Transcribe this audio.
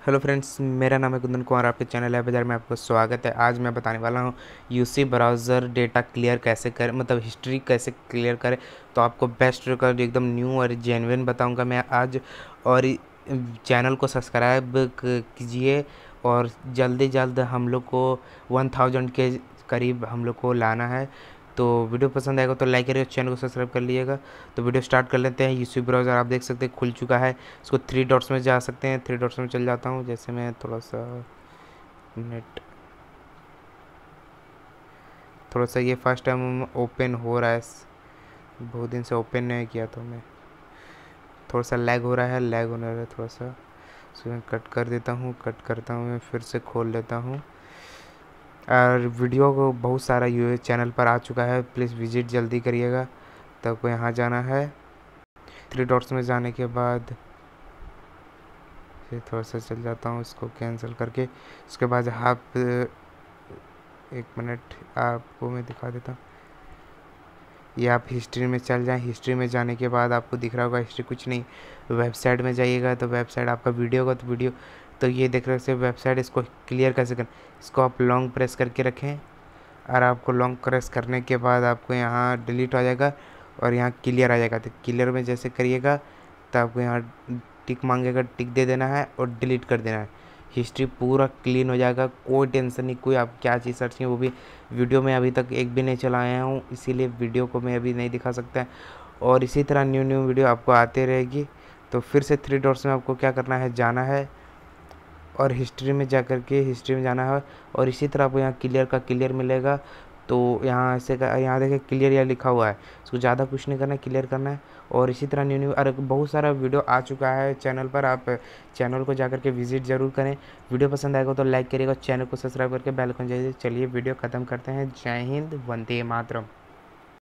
Hello friends, मेरा नाम है कुंदन कुमार, आपके चैनल है बाज़ार में आपको स्वागत है। आज मैं बताने वाला हूँ यूसी ब्राउज़र डेटा क्लियर कैसे करें मतलब हिस्ट्री कैसे क्लियर करें। तो आपको बेस्ट रिकॉर्ड एकदम न्यू और जेनविन बताऊँगा मैं आज। और चैनल को सब्सक्राइब कीजिए और जल्दी जल्द हम लोग को वन थाउज़ेंड के करीब हम लोग को लाना है। तो वीडियो पसंद आएगा तो लाइक करिएगा चैनल को सब्सक्राइब कर लीजिएगा। तो वीडियो स्टार्ट कर लेते हैं। यूसी ब्राउज़र आप देख सकते हैं, खुल चुका है। इसको थ्री डॉट्स में जा सकते हैं। थ्री डॉट्स में चल जाता हूँ। जैसे मैं थोड़ा सा नेट थोड़ा सा ये फ़र्स्ट टाइम ओपन हो रहा है। बहुत दिन से ओपन नहीं किया तो मैं। थोड़ा सा लैग हो रहा है। लैग होने रहा है थोड़ा सा सो मैं कट कर देता हूँ। कट करता हूँ। मैं फिर से खोल लेता हूँ। और वीडियो को बहुत सारा यू चैनल पर आ चुका है। प्लीज़ विज़िट जल्दी करिएगा। तब को यहाँ जाना है। थ्री डॉट्स में जाने के बाद फिर थोड़ा सा चल जाता हूँ इसको कैंसिल करके। उसके बाद आप, एक मिनट आपको मैं दिखा देता हूँ। ये आप हिस्ट्री में चल जाएँ। हिस्ट्री में जाने के बाद आपको दिख रहा होगा, हिस्ट्री कुछ नहीं। वेबसाइट में जाइएगा तो वेबसाइट आपका वीडियो होगा तो वीडियो तो ये देख रहे वेबसाइट, इसको क्लियर कैसे करें, इसको आप लॉन्ग प्रेस करके रखें और आपको लॉन्ग प्रेस करने के बाद आपको यहाँ डिलीट हो जाएगा और यहाँ क्लियर आ जाएगा। तो क्लियर में जैसे करिएगा तो आपको यहाँ टिक मांगेगा, टिक दे देना है और डिलीट कर देना है। हिस्ट्री पूरा क्लीन हो जाएगा, कोई टेंशन नहीं, कोई आप क्या चीज़ सर्च वो भी। वीडियो में अभी तक एक भी नहीं चलाया हूँ, इसीलिए वीडियो को मैं अभी नहीं दिखा सकता। और इसी तरह न्यू न्यू वीडियो आपको आते रहेगी। तो फिर से थ्री डॉट्स में आपको क्या करना है, जाना है। और हिस्ट्री में जा कर के हिस्ट्री में जाना है और इसी तरह आपको यहाँ क्लियर का क्लियर मिलेगा। तो यहाँ ऐसे यहाँ देखिए क्लियर या लिखा हुआ है। इसको ज़्यादा कुछ नहीं करना है क्लियर करना है। और इसी तरह न्यू न्यू अरे बहुत सारा वीडियो आ चुका है चैनल पर। आप चैनल को जाकर के विज़िट ज़रूर करें। वीडियो पसंद आएगा तो लाइक करिएगा चैनल को सब्सक्राइब करके बेल को जाइए चलिए वीडियो ख़त्म करते हैं। जय हिंद, वंदे मातरम।